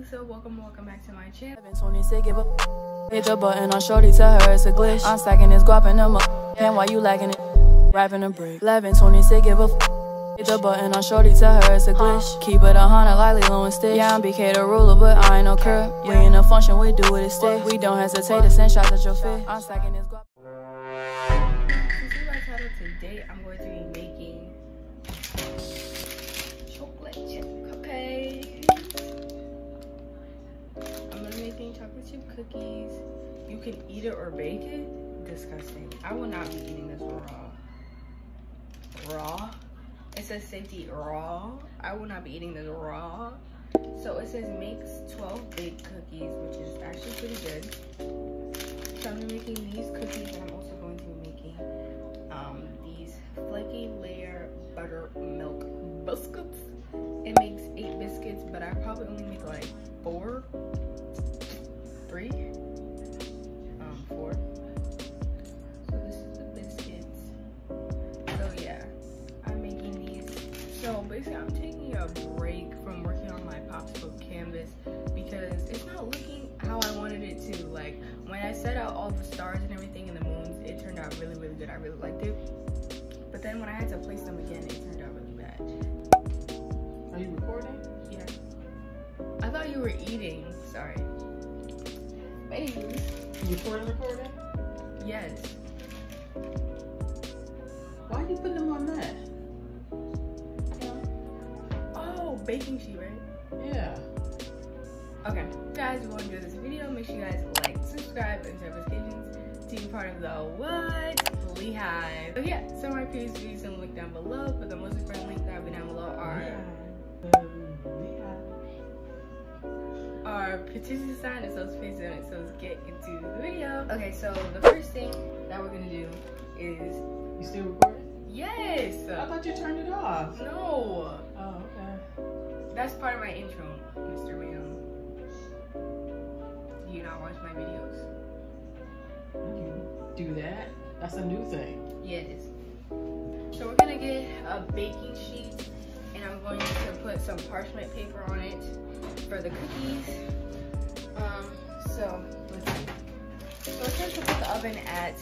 Leesa. Welcome, welcome back to my channel. 26, give a hit the button on shorty, tell her it's a glitch. I'm stacking this guap in them up, and why you lagging it? Rapping a break. 11, 26, give a hit the button on shorty, tell her it's a glitch. Keep it a hundred like Lilo and Stitch. Yeah, I'm BK the ruler, but I ain't no crib. We in a function, we do it stick. We don't hesitate to send shots at your fit. I'm stacking this guap. Since you guys title today, I'm going to be making chocolate chip cookies. You can eat it or bake it. Disgusting. I will not be eating this raw. Raw? It says safety raw. I will not be eating this raw. So it says makes 12 baked cookies, which is actually pretty good. So I'm making these cookies and I'm also going to be making um, these flaky layer buttermilk biscuits. It makes eight biscuits, but I probably only make like basically I'm taking a break from working on my popsicle canvas because it's not looking how I wanted it to. Like when I set out all the stars and everything and the moons, it turned out really, really good. I really liked it. But then when I had to place them again, it turned out really bad. Are you recording? Yeah. I thought you were eating. Sorry. You recording, recording? Yes. Why are you putting them on that? Baking sheet, right? Yeah. Okay. Guys, if you want enjoy this video, make sure you guys like, subscribe, and turn notifications to be part of the what? Lee Hive. So yeah, some of my previous videos the link down below, but the most important link that I'll be down below are our petition sign and those on it. So let's get into the video. Okay, so the first thing that we're gonna do is You still recording? yes. I thought you turned it off. No. That's part of my intro, Mr. Ma'am. Do you not watch my videos? You do that? That's a new thing. Yes. So we're gonna get a baking sheet and I'm going to put some parchment paper on it for the cookies. Um, so let's see. So we're going to put the oven at,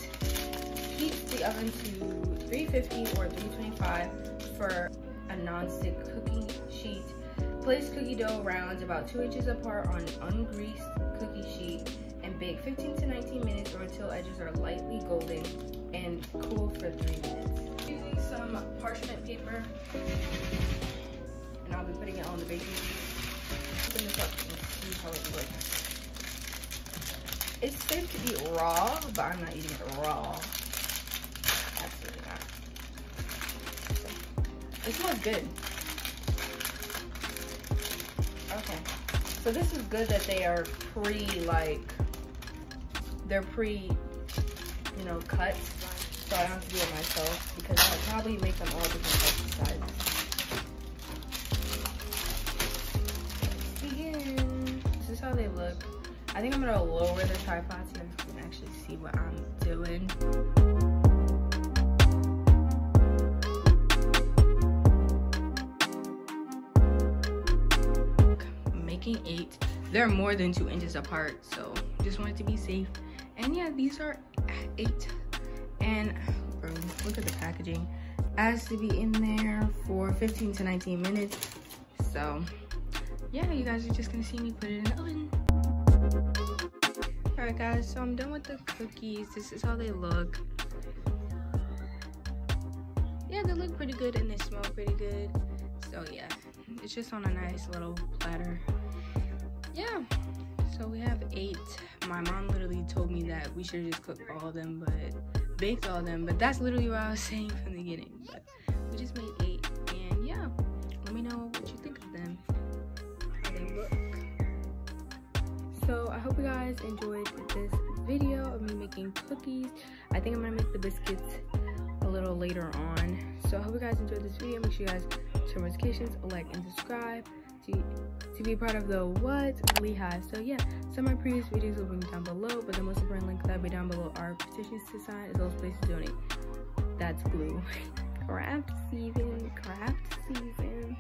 heat the oven to 350 or 325 for a non-stick cookie sheet. Place cookie dough rounds about two inches apart on an ungreased cookie sheet and bake 15 to 19 minutes or until edges are lightly golden and cool for three minutes. Using some parchment paper and I'll be putting it on the baking sheet. Open this up and see how it looks. It's safe to eat raw, but I'm not eating it raw. Absolutely not. It smells good. So this is good that they are pre like they're pre you know cut so I don't have to do it myself because I'll probably make them all different types of sizes. This is how they look. I think I'm gonna lower the tripod so you can actually see what I'm doing. Making eight. They're more than two inches apart, so just wanted to be safe. And yeah, these are eight. And bro, look at the packaging. Has to be in there for 15 to 19 minutes. So yeah, you guys are just gonna see me put it in the oven. Alright guys, so I'm done with the cookies. This is how they look. Yeah, they look pretty good and they smell pretty good. So yeah, it's just on a nice little platter. Yeah, so we have eight. My mom literally told me that we should just cook all of them, but baked all of them. But that's literally what I was saying from the beginning. But we just made eight, and yeah, let me know what you think of them, how they look. So I hope you guys enjoyed this video of me making cookies. I think I'm gonna make the biscuits a little later on. So I hope you guys enjoyed this video. Make sure you guys turn notifications, like, and subscribe to, to be part of the what Lee Hive. So yeah, some of my previous videos will be down below, but the most important link that'll be down below are petitions to sign as well as places to donate. That's glue. craft season, craft season.